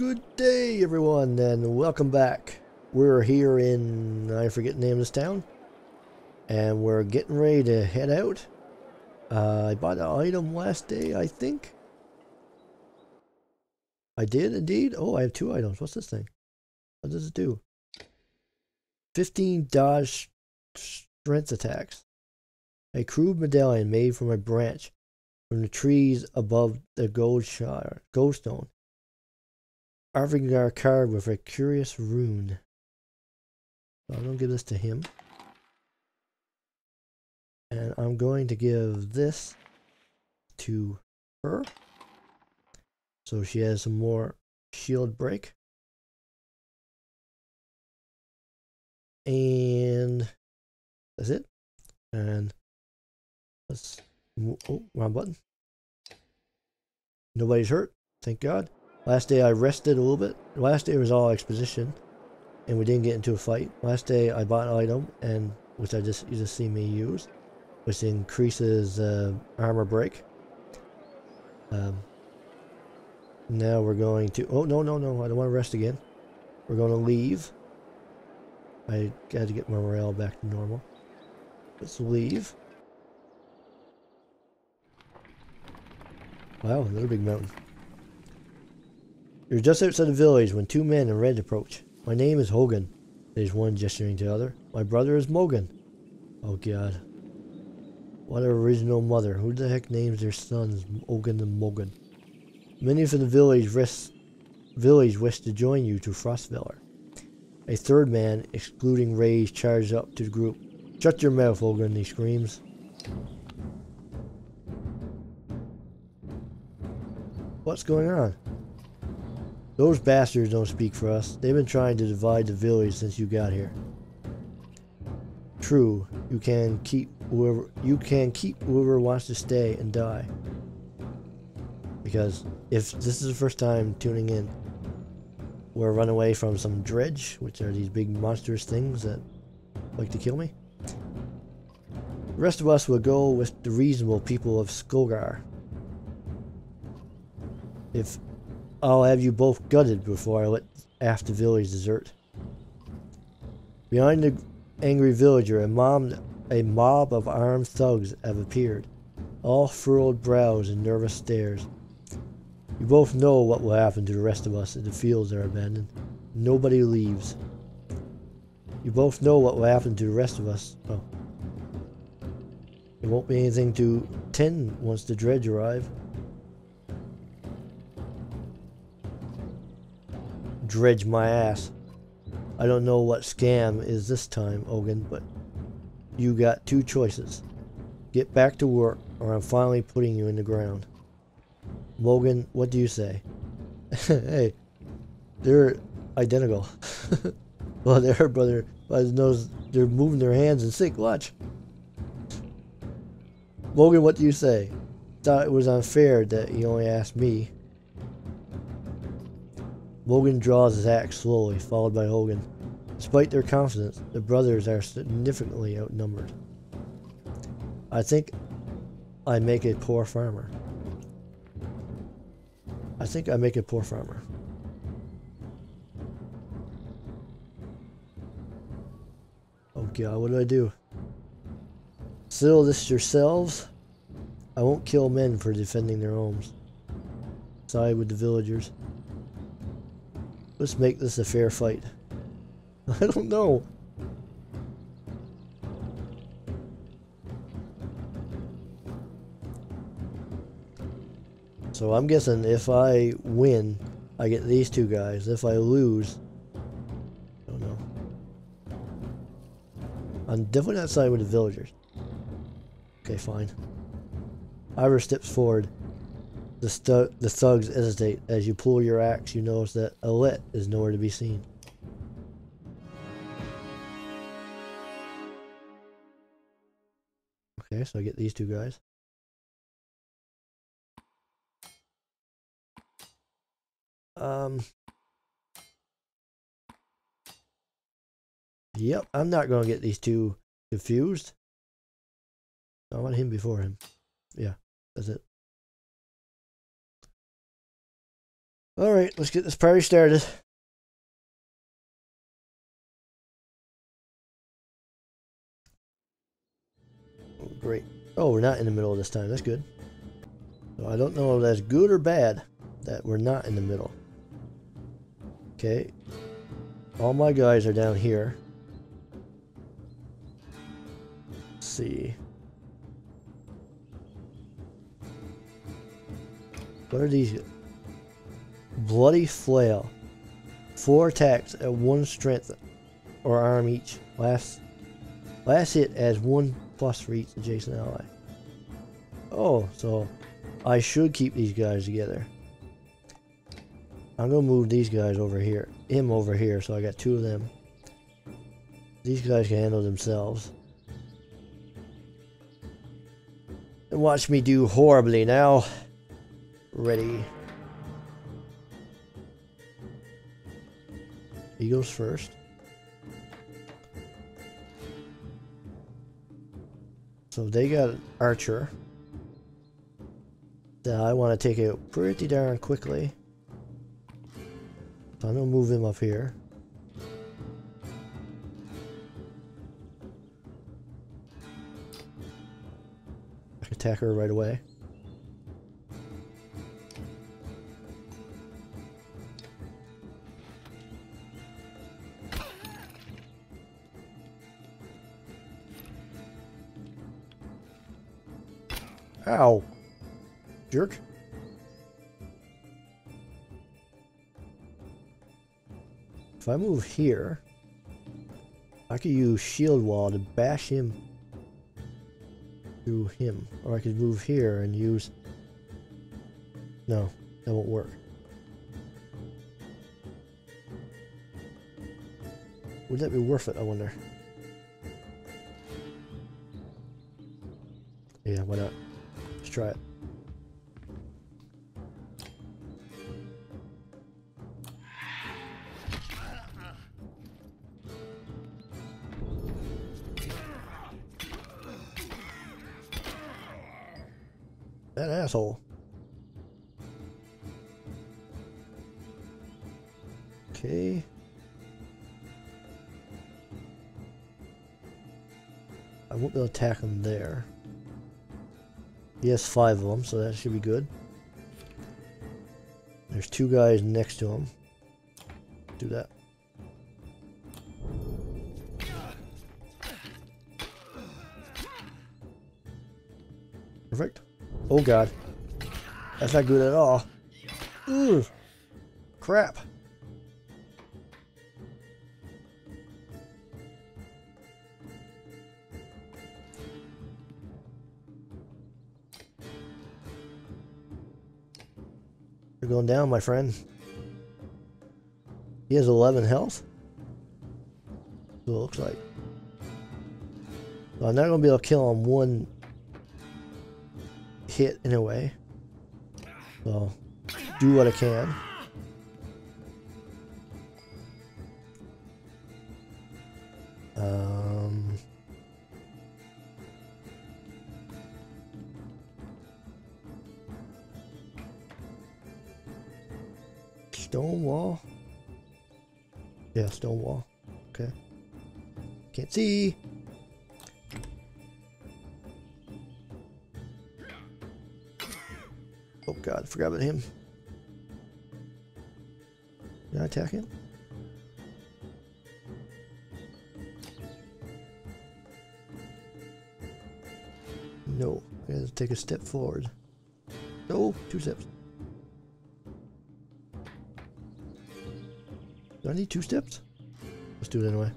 Good day, everyone, and welcome back. We're here in, I forget the name of this town, and we're getting ready to head out. Uh, I bought an item last day, I think. I did indeed. Oh, I have two items. What's this thing? What does it do? 15 dodge strength attacks. A crude medallion made from a branch from the trees above the gold shire, goldstone. Arvingar card with a curious rune. So I'm going to give this to him. And I'm going to give this to her. So she has some more shield break. And that's it. And let's, oh, wrong button. Nobody's hurt, thank God. Last day I rested a little bit. Last day was all exposition, and we didn't get into a fight. Last day I bought an item, and which I just you just see me use, which increases uh, armor break. Um, now we're going to. Oh no no no! I don't want to rest again. We're going to leave. I got to get my morale back to normal. Let's leave. Wow, another big mountain. You're just outside the village when two men in red approach. My name is Hogun, says one gesturing to the other. My brother is Mogun. Oh god. What an original mother. Who the heck names their sons Hogun and Mogun? Many from the village, rest, village wish to join you to Frostvellr. A third man, excluding Rage, charges up to the group. Shut your mouth, Hogun, he screams. What's going on? Those bastards don't speak for us. They've been trying to divide the village since you got here. True, you can keep whoever you can keep whoever wants to stay and die. Because if this is the first time tuning in, we're run away from some dredge, which are these big monstrous things that like to kill me. The rest of us will go with the reasonable people of Skogar. If I'll have you both gutted before I let after village desert. Behind the angry villager, a mob, a mob of armed thugs have appeared, all furrowed brows and nervous stares. You both know what will happen to the rest of us if the fields are abandoned. Nobody leaves. You both know what will happen to the rest of us. Oh. There won't be anything to tend once the dredge arrive. Dredge my ass. I don't know what scam is this time, Hogun, but you got two choices. Get back to work, or I'm finally putting you in the ground. Mogun, what do you say? hey, they're identical. well, they're brother. By I knows they're moving their hands in sync. Watch. Mogun, what do you say? Thought it was unfair that he only asked me. Mogun draws his axe slowly, followed by Hogun. Despite their confidence, the brothers are significantly outnumbered. I think I make a poor farmer. I think I make a poor farmer. Oh god, what do I do? Settle this yourselves? I won't kill men for defending their homes. Side with the villagers. Let's make this a fair fight. I don't know. So I'm guessing if I win, I get these two guys. If I lose, I don't know. I'm definitely not siding with the villagers. Okay, fine. Iver steps forward. The, the thugs hesitate. As you pull your axe, you notice that Alette is nowhere to be seen. Okay, so I get these two guys. Um. Yep, I'm not going to get these two confused. I want him before him. Yeah, that's it. Alright, let's get this party started. Great. Oh, we're not in the middle this time. That's good. So I don't know if that's good or bad that we're not in the middle. Okay. All my guys are down here. Let's see. What are these? Bloody Flail. Four attacks at one strength or arm each. Last last hit adds one plus for each adjacent ally. Oh, so I should keep these guys together. I'm gonna move these guys over here. Him over here, so I got two of them. These guys can handle themselves. And watch me do horribly now. Ready. He goes first. So they got Archer. That I want to take it pretty darn quickly. So I'm going to move him up here. Attack her right away. Ow. Jerk. If I move here, I could use shield wall to bash him through him. Or I could move here and use... No, that won't work. Would that be worth it, I wonder? Yeah, why not? Let's try it. That asshole. Okay. I won't be able to attack him there. He has five of them, so that should be good. There's two guys next to him. Do that. Perfect. Oh god. That's not good at all. Ooh. Crap. Going down, my friend. He has 11 health. It looks like. So I'm not going to be able to kill him one hit in a way. So do what I can. Um, stone wall. Yeah, stone wall. Okay. Can't see. Oh god, I forgot about him. Did I attack him? No. I gotta take a step forward. No, two steps. Do I need two steps? Let's do it anyway.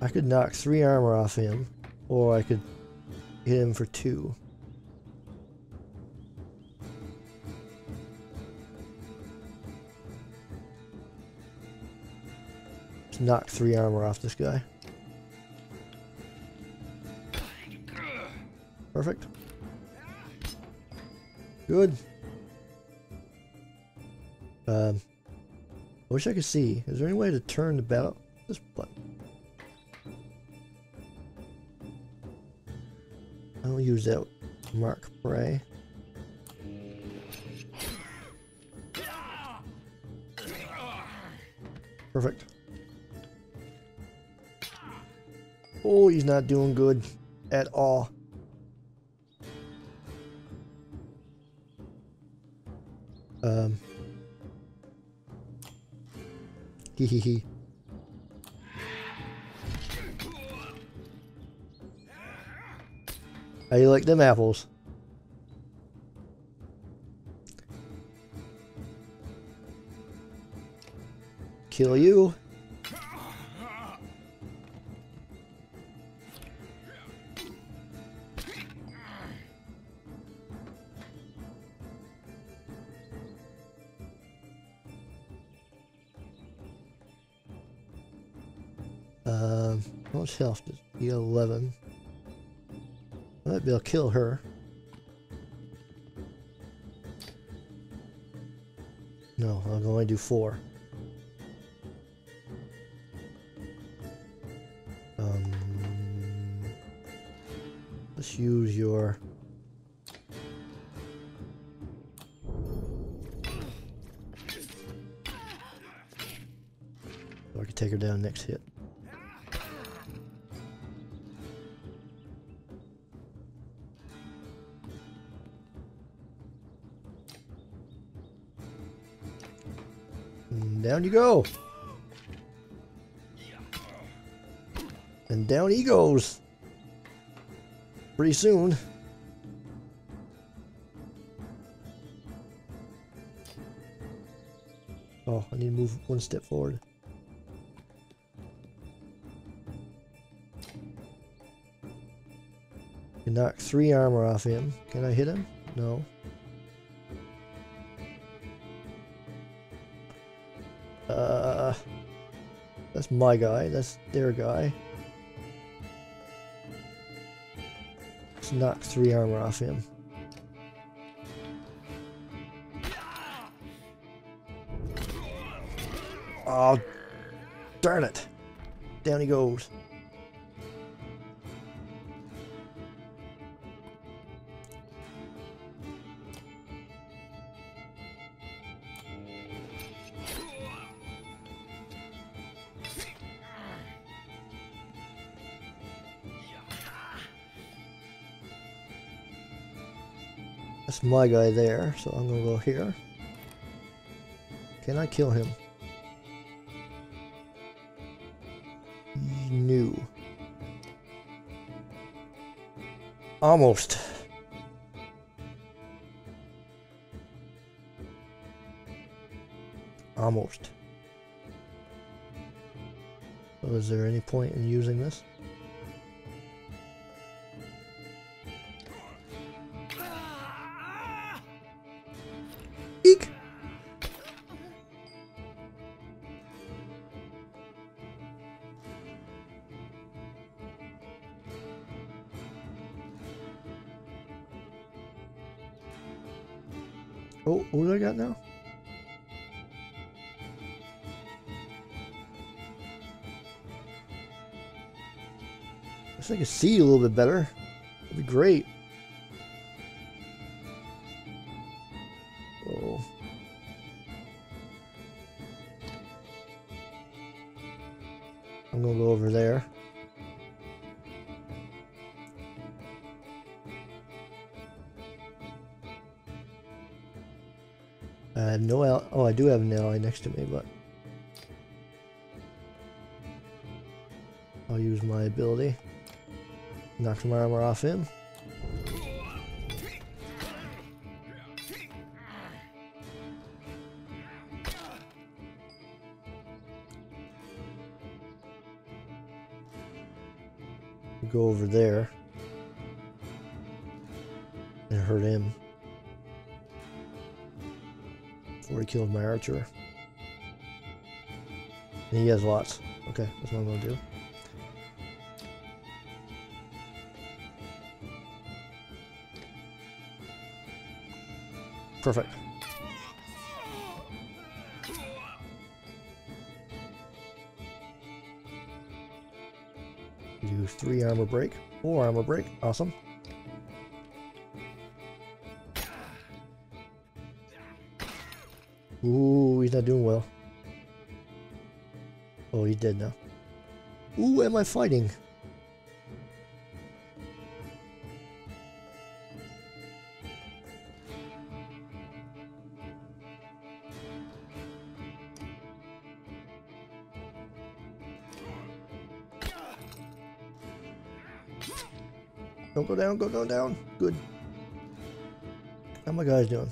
I could knock three armor off him, or I could hit him for two. Just knock three armor off this guy. Perfect. Good. Um, I wish I could see. Is there any way to turn the battle? This button. I'll use that mark prey. Perfect. Oh, he's not doing good at all. Um, Hee. How you like them apples? Kill you. Health does he 11? I might be able to kill her. No, I'll only do four. Um, let's use your... So I can take her down next hit. Down you go. And down he goes. Pretty soon. Oh, I need to move one step forward. You knock three armor off him. Can I hit him? No. That's my guy. That's their guy. Let's knock three armor off him. Oh, darn it. Down he goes. My guy there, so I'm gonna go here. Can I kill him? No. Almost. Almost. Is there any point in using this? Oh, what do I got now? Wish I could see you a little bit better. That'd be great. I have no L. Oh, I do have an ally next to me, but I'll use my ability. Knock some armor off him. Go over there and hurt him before he killed my archer. And he has lots. Okay, that's what I'm gonna do. Perfect. Do three armor break, four armor break. Awesome. Ooh, he's not doing well. Oh, he's dead now. Who am I fighting? Don't go down, go, go down. Good. How my guys doing?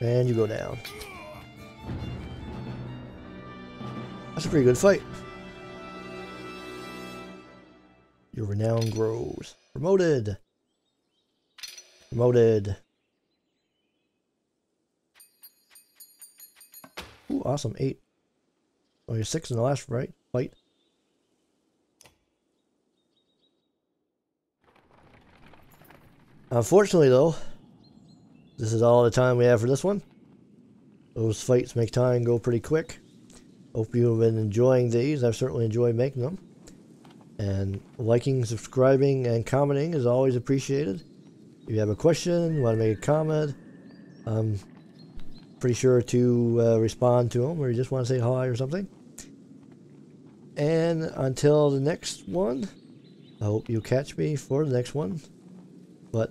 And you go down. That's a pretty good fight. Your renown grows. Promoted. Promoted. Ooh, awesome. Eight. Oh, you're six in the last right fight. Unfortunately, though, this is all the time we have for this one. Those fights make time go pretty quick. Hope you have been enjoying these. I've certainly enjoyed making them. And liking, subscribing, and commenting is always appreciated. If you have a question, want to make a comment, I'm pretty sure to uh, respond to them, or you just want to say hi or something. And until the next one, I hope you catch me for the next one. But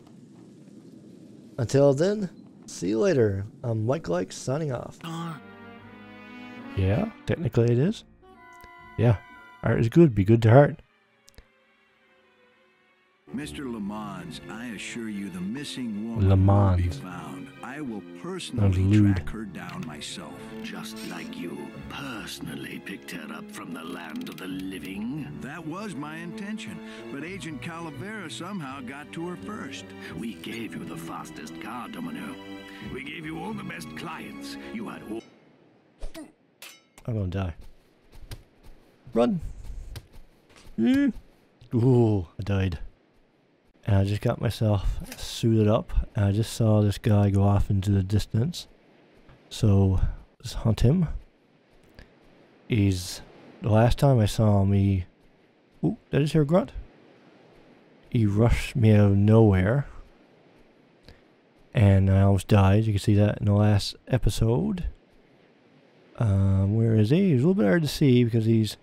until then, see you later. I'm Mike Like signing off. Yeah, technically it is. Yeah, art is good. Be good to heart. Mr. Lamons, I assure you the missing woman Lamons. will be found. I will personally track her down myself. Just like you personally picked her up from the land of the living. That was my intention, but Agent Calavera somehow got to her first. We gave you the fastest car, Domino. We gave you all the best clients. You had all. I'm gonna die. Run! Mm. Ooh, I died. And I just got myself suited up, and I just saw this guy go off into the distance. So, let's hunt him. He's. The last time I saw him, he. Ooh, did I just hear a grunt? He rushed me out of nowhere. And I almost died. You can see that in the last episode. Um, where is he? He's a little bit hard to see because he's